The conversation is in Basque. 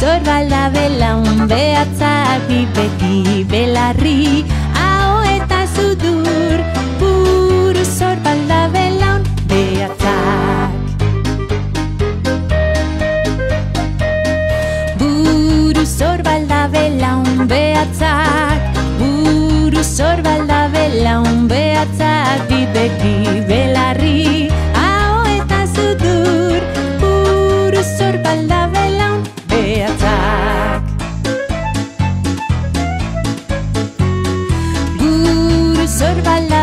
zor balda belaun behatzak bibeti belarri. Hau eta zudur buru zor balda belaun behatzak Buru zor balda belaun behatzak Buru zor balda belaun behatzak bibeti belarri Buru